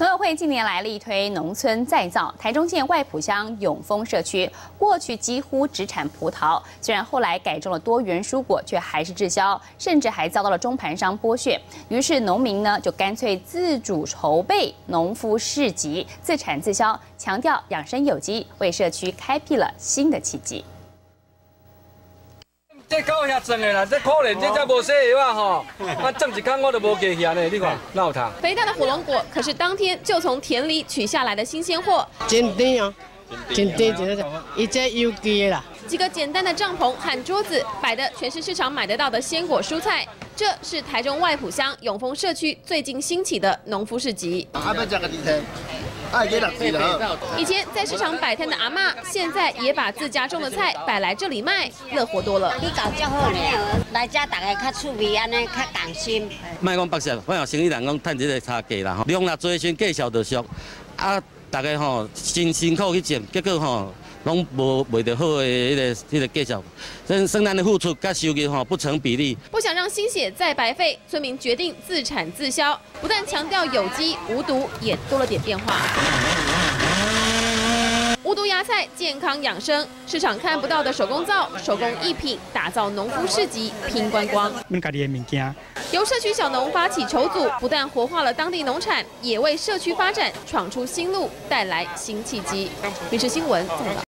农委会近年来力推农村再造，台中县外埔乡永丰社区过去几乎只产葡萄，虽然后来改种了多元蔬果，却还是滞销，甚至还遭到了中盘商剥削。于是农民呢就干脆自主筹备农夫市集，自产自销，强调养生有机，为社区开辟了新的契机。这狗遐种的啦，这可怜，这才无吼！啊，种一工我都无呢，你看，哪有他？肥大的火龙果可是当天就从田里取下来的新鲜货，真甜哦，真甜，真甜，一只有机的啦。几个简单的帐篷和桌子摆的全是市场买得到的鲜果蔬菜，这是台中外埔乡永丰社区最近兴起的农夫市集。以前在市场摆摊的阿妈，现在也把自家种的菜摆来这里卖，乐活多了。你搞较好呢，来这大家较趣味，安尼较感心。卖讲白色，我有生意人讲趁这个差价啦，吼，量若做先就俗，啊，大家吼辛辛苦去种，结果吼。拢无卖得好的迄个迄个介绍，生生产的付出甲收入吼不成比例。不想让心血再白费，村民决定自产自销，不但强调有机无毒，也多了点变化。无毒芽菜，健康养生，市场看不到的手工皂、手工艺品，打造农夫市集，拼观光。家己的物件。由社区小农发起筹组，不但活化了当地农产，也为社区发展闯出新路，带来新契机。民事新闻报道。